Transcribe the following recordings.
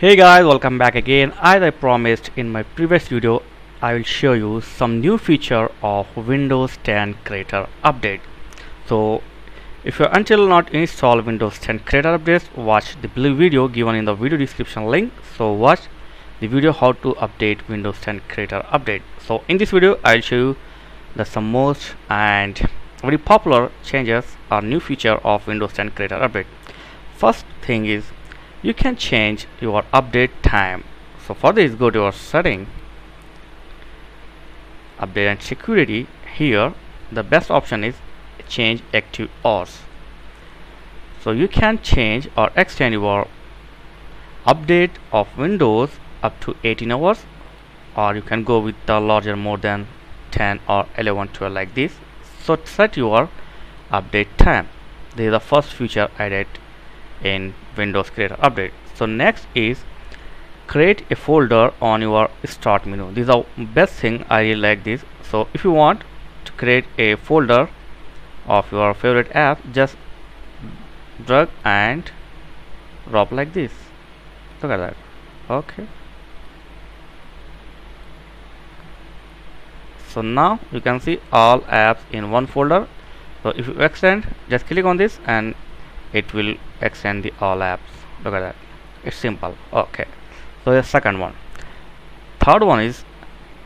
Hey guys, welcome back again. As I promised in my previous video, I will show you some new feature of Windows 10 Creator Update. So, if you until not install Windows 10 Creator Updates, watch the blue video given in the video description link. So, watch the video how to update Windows 10 Creator Update. So, in this video, I'll show you the some most and very popular changes or new feature of Windows 10 Creator Update. First thing is you can change your update time. So for this go to your setting. Update and security. Here the best option is change active hours. So you can change or extend your update of windows up to 18 hours or you can go with the larger more than 10 or 11 12 like this. So set your update time. This is the first feature added in Windows Creator Update. So next is create a folder on your start menu. This is the best thing I really like this. So if you want to create a folder of your favorite app, just drag and drop like this. Look at that. Okay. So now you can see all apps in one folder. So if you extend, just click on this and it will extend the all apps. Look at that. It's simple. Okay. So the second one. Third one is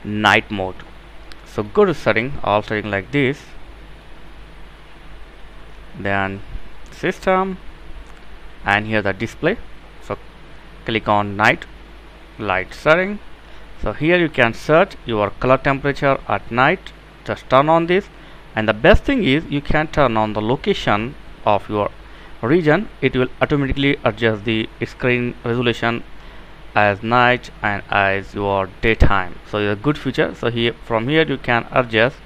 night mode. So go to setting all setting like this. Then system and here the display. So click on night light setting. So here you can set your color temperature at night. Just turn on this. And the best thing is you can turn on the location of your region it will automatically adjust the screen resolution as night and as your daytime. So it's a good feature. So here from here you can adjust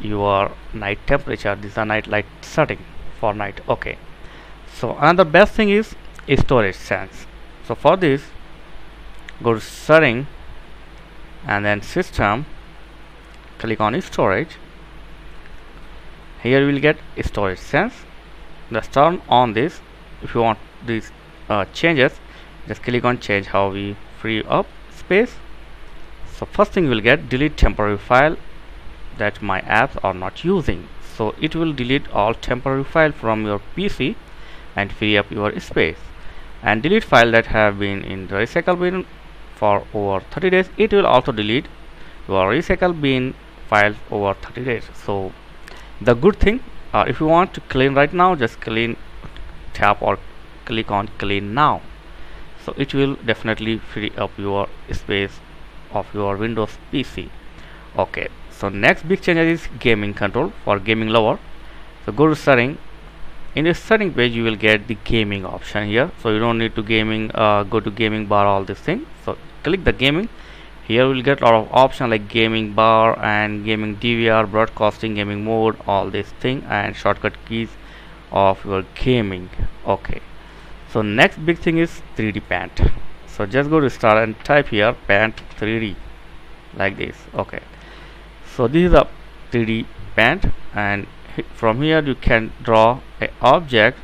your night temperature. This is a night light setting for night. Okay. So another best thing is storage sense. So for this go to setting and then system click on storage. Here you will get storage sense just turn on this. If you want these uh, changes just click on change how we free up space. So first thing will get delete temporary file that my apps are not using. So it will delete all temporary file from your PC and free up your space. And delete file that have been in the recycle bin for over 30 days it will also delete your recycle bin files over 30 days. So the good thing uh, if you want to clean right now just clean tap or click on clean now. So it will definitely free up your space of your Windows PC okay so next big change is gaming control for gaming lover. So go to setting in the setting page you will get the gaming option here. So you don't need to gaming uh, go to gaming bar all this thing so click the gaming here we'll get a lot of options like gaming bar and gaming DVR broadcasting gaming mode all this thing and shortcut keys of your gaming. Okay. So next big thing is 3d paint so just go to start and type here paint 3d like this. Okay. So this is a 3d paint and from here you can draw a object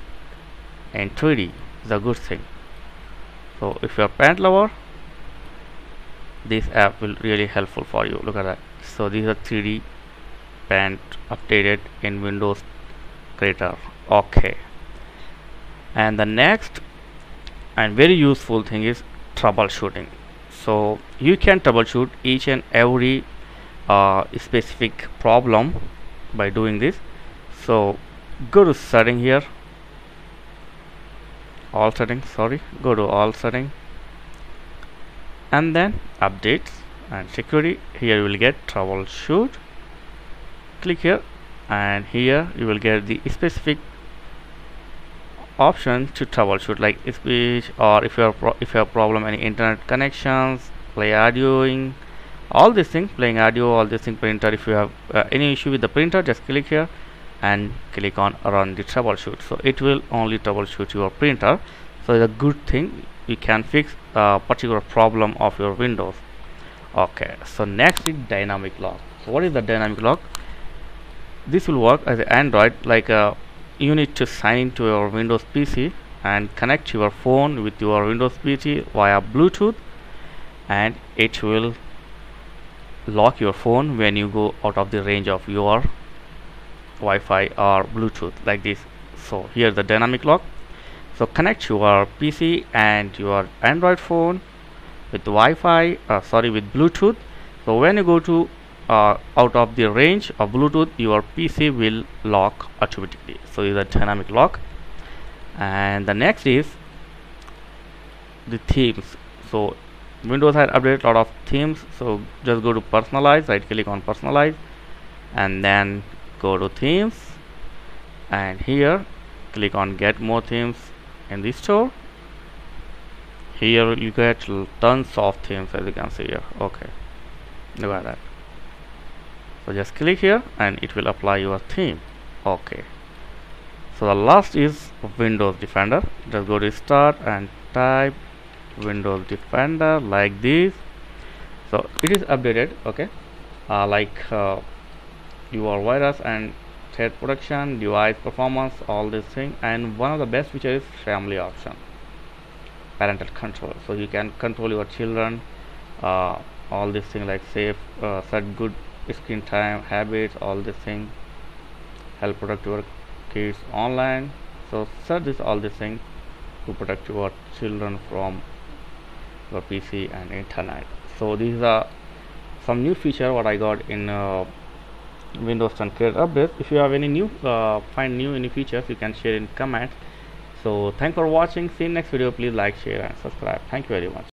in 3d is a good thing. So if you're a paint lover this app will really helpful for you. Look at that. So these are 3d paint updated in windows creator. Okay. And the next and very useful thing is troubleshooting. So you can troubleshoot each and every uh, specific problem by doing this. So go to setting here. All settings sorry. Go to all setting and then updates and security. Here you will get troubleshoot. Click here and here you will get the specific option to troubleshoot like speech or if you have if you have problem any internet connections play audioing all these things playing audio all these things printer. If you have uh, any issue with the printer just click here and click on run the troubleshoot. So it will only troubleshoot your printer. So it's a good thing you can fix a particular problem of your windows. Okay so next is dynamic lock so what is the dynamic lock this will work as an android like uh, you need to sign into your windows pc and connect your phone with your Windows PC via Bluetooth and it will lock your phone when you go out of the range of your Wi-Fi or Bluetooth like this. So here the dynamic lock so connect your PC and your Android phone with Wi-Fi uh, sorry with Bluetooth. So when you go to uh, out of the range of Bluetooth your PC will lock automatically. So is a dynamic lock. And the next is the themes. So Windows had updated a lot of themes. So just go to personalize right click on personalize and then go to themes. And here click on get more themes in the store here you get tons of themes as you can see here. Okay. Look at that. So just click here and it will apply your theme. Okay. So the last is Windows Defender. Just go to start and type windows defender like this. So it is updated okay? Uh, like uh, your virus and threat protection device performance all these things and one of the best features is family option parental control. So you can control your children uh, all these things like safe uh, set good screen time habits all these things help protect your kids online. So set this all these things to protect your children from your PC and internet. So these are some new feature what I got in uh, Windows 10 Create Update. If you have any new uh, find new any features you can share in comments so thanks for watching. See you next video. Please like share and subscribe. Thank you very much